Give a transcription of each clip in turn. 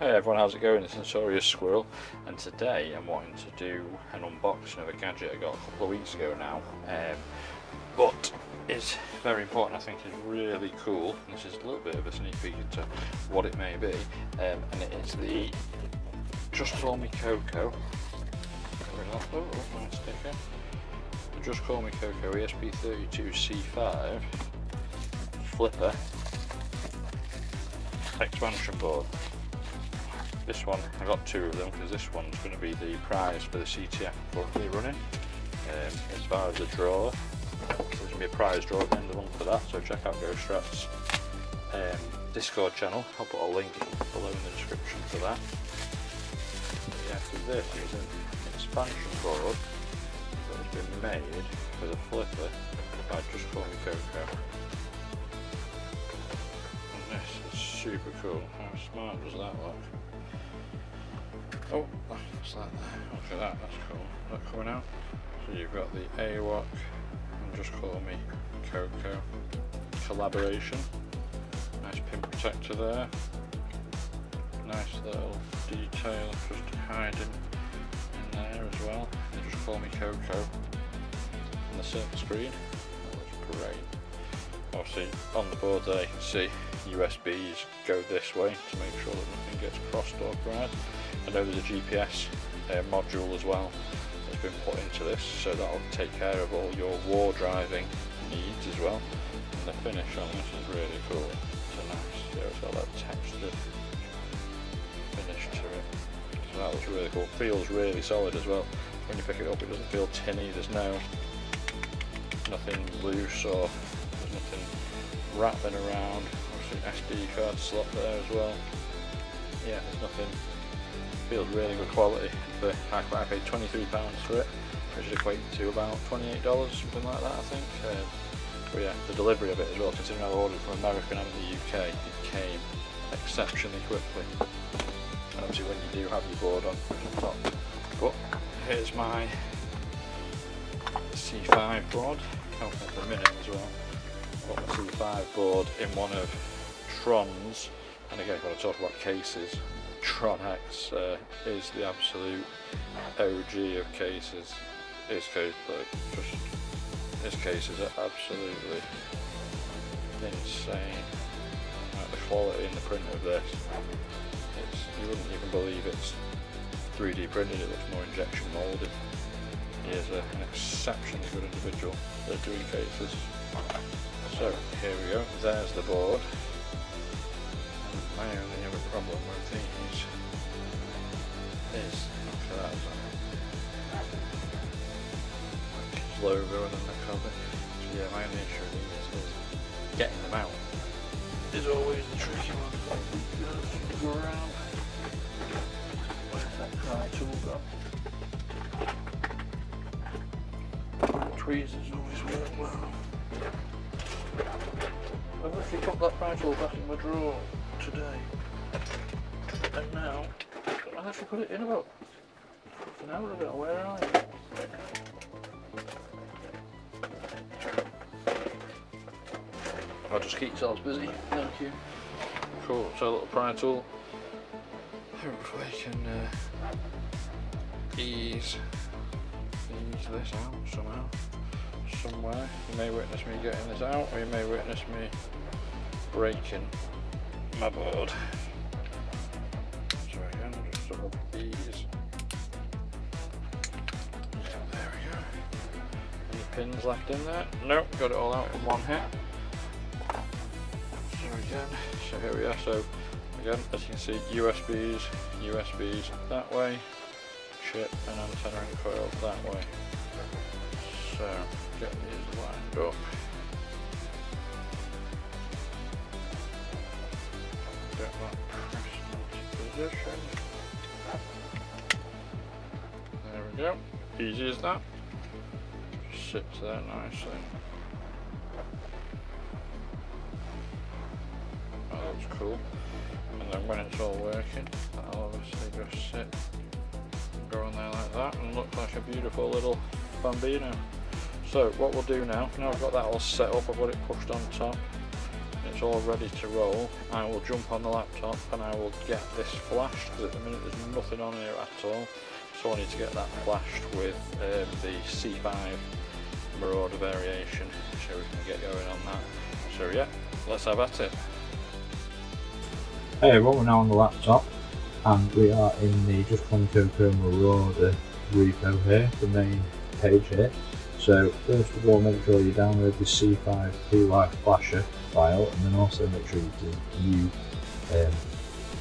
Hey everyone, how's it going? It's Sensorious Squirrel, and today I'm wanting to do an unboxing of a gadget I got a couple of weeks ago now. Um, but it's very important, I think it's really cool. This is a little bit of a sneak peek into what it may be, um, and it is the Just Call Me Coco. Oh, oh, nice sticker. Just Call Me Coco ESP32C5 flipper expansion board. This one, I got two of them because this one's going to be the prize for the CTF currently running. Um, as far as the draw, there's going to be a prize draw at the end of the month for that, so check out Ghost Strats um, Discord channel. I'll put a link below in the description for that. Yeah, so this is an expansion board that has been made for the flipper by Just Call Me Coco. Super cool. How smart does that look? Oh, what's that there? Look at that, that's cool. That coming out. So you've got the AWOC and just call me Coco collaboration. Nice pin protector there. Nice little detail just hiding in there as well. And just call me Coco on the center screen. That looks great. Obviously on the board there you can see USBs go this way to make sure that nothing gets crossed or cried. I know there's a GPS uh, module as well that's been put into this, so that'll take care of all your war driving needs as well. And the finish on this is really cool. It's a nice, yeah, it's got that textured finish to it. So that looks really cool. Feels really solid as well. When you pick it up, it doesn't feel tinny. There's no nothing loose or rattling around. Obviously, SD card slot there as well. Yeah, there's nothing. Feels really good quality. For I paid £23 for it which is equating to about $28 something like that I think. Um, but yeah the delivery of it as well considering I ordered from America and the UK it came exceptionally quickly. And obviously when you do have your board on top but here's my C5 board. Out at the minute as well got my C5 board in one of Tron's and again when I talk about cases Tron X uh, is the absolute OG of cases. His case, like, just his cases are absolutely insane. Like the quality in the print of this, it's you wouldn't even believe it's 3D printed. It looks more injection molded. He is a, an exceptionally good individual at doing cases. So here we go. There's the board. My only other problem with these is after that logo and then the cover. So yeah, my only issue with is getting them out is always the tricky one. Go around. Where's that cry tool gone? Tweezers always work well. Actually got that pry tool back in my drawer today. And now, I actually put it in about an hour ago. Where are you? I'll just keep yourselves busy. Thank you. Cool. So a little pry tool. Hopefully I can uh, ease ease this out somehow, somewhere. You may witness me getting this out, or you may witness me breaking my board. So again, just sort of ease. There we go. Any pins left in there? Nope, got it all out in one hit. So again, so here we are. So again, as you can see, USBs, USBs that way, chip and antenna and coil that way. So get these lined up. Position. There we go. Easy as that. Sits there nicely. That looks cool. And then when it's all working, that'll obviously just sit go on there like that and look like a beautiful little bambino. So what we'll do now, now I've got that all set up, I've got it pushed on top, it's all ready to roll, I will jump on the laptop and I will get this flashed because at the minute there's nothing on here at all. So I need to get that flashed with um, the C5 Marauder variation so we can get going on that. So yeah, let's have at it. Hey everyone, we're now on the laptop and we are in the Just One Coco Marauder repo here, the main page here. So first of all make sure you download the C5 PY Flasher file and then also make sure you, do, you um,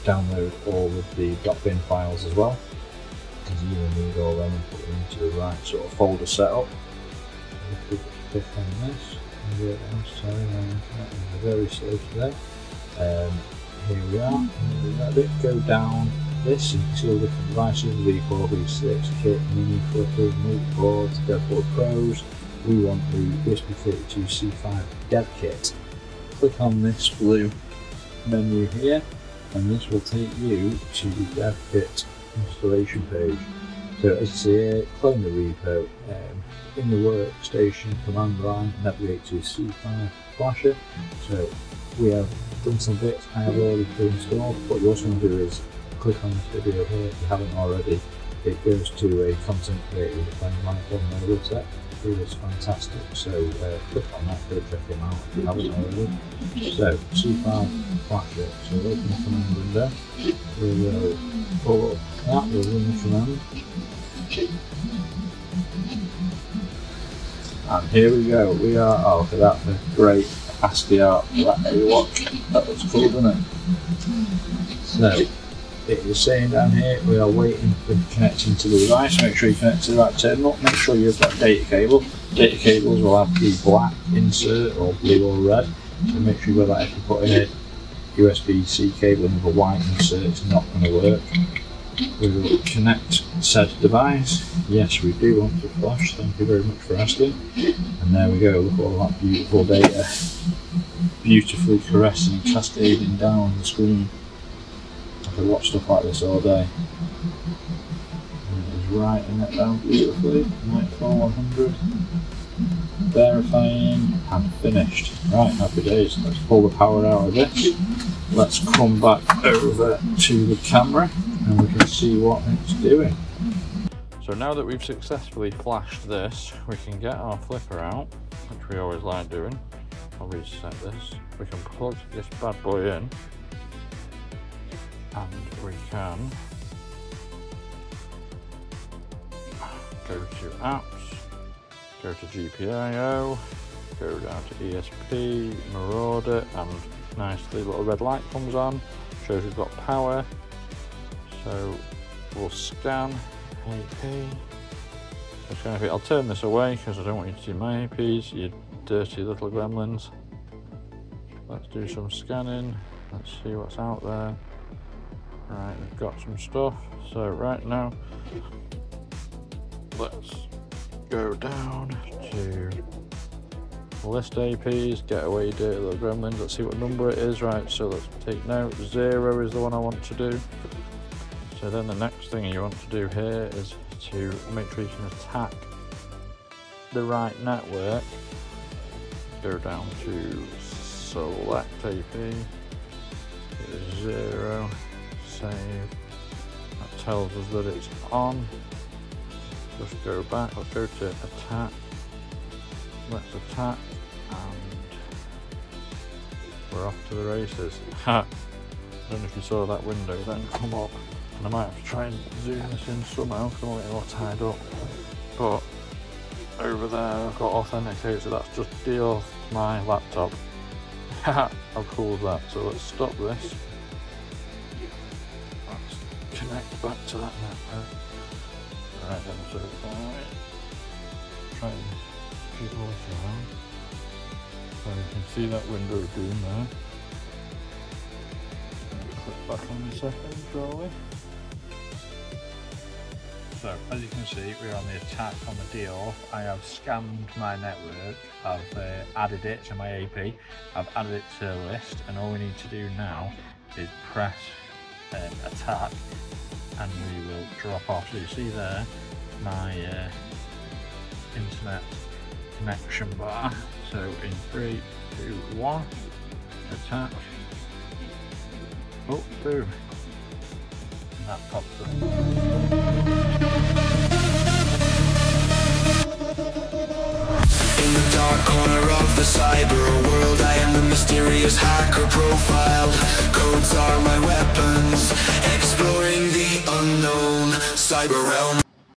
download all of the .bin files as well because you will need all them and put them into the right sort of folder setup. Click on this. Sorry, I'm very slow today. Um, here we are. Let it go down this and the different devices, V4, V6, kit, mini flippers, multi-boards, Deadboard Pros. We want the USB 32 C5 dev kit. Click on this blue menu here and this will take you to the dev kit installation page. So as you see here, clone the repo, um, in the workstation command line, navigate to C5 Flasher. So we have done some bits I have already pre-installed. What you also want to do is click on this video here if you haven't already. It goes to a content creator with a Michael Middleset. He was fantastic, so uh, click on that, go check him out if you haven't already. So, C5 Flasher, so open the command window, we will pull up that, we'll run the command. And here we go, we are, oh at that, the great ASCII art, that AWOC, that looks cool doesn't it? So, it is saying down here we are waiting for connecting to the device. Make sure you connect to the right terminal. Make sure you've got data cable. Data cables will have the black insert or blue or red. So make sure you've got that if you put in a USB-C cable with a white insert, it's not going to work. We will connect said device. Yes, we do want to flash. Thank you very much for asking. And there we go. Look at all that beautiful data, beautifully caressing, cascading down the screen could watch stuff like this all day. And it is writing it down beautifully. Nightfall 100. Verifying and finished. Right, happy days. Let's pull the power out of this. Let's come back over to the camera and we can see what it's doing. So now that we've successfully flashed this, we can get our flipper out, which we always like doing. I'll reset this. We can plug this bad boy in and we can go to apps, go to GPIO, go down to ESP, Marauder, and nicely little red light comes on, shows we've got power. So we'll scan AP. I'll turn this away because I don't want you to see my APs, you dirty little gremlins. Let's do some scanning. Let's see what's out there. Right, we've got some stuff. So right now, let's go down to list APs, get away data little gremlins, let's see what number it is. Right, so let's take note, zero is the one I want to do. So then the next thing you want to do here is to make sure you can attack the right network. Go down to select AP, zero, save. That tells us that it's on. Just go back, let's go to attack. Let's attack and we're off to the races. I don't know if you saw that window then come up and I might have to try and zoom this in somehow because I'm a little tied up. But over there I've got authenticate so that's just deal my laptop. How cool is that? So let's stop this connect back to that network. Right then, so right, try and jiggle it around. So you can see that window of doom there. Click back on the second, shall we? So as you can see we're on the attack on the deal. I have scanned my network, I've uh, added it to my AP, I've added it to the list and all we need to do now is press um, attack and we will drop off. So you see there my uh, internet connection bar. So in three, two, one, attach. Oh, boom. And that pops up. In the dark corner of the cyber world. I am the mysterious hacker profile. Codes are my weapons. Exploring the unknown. Cyber realm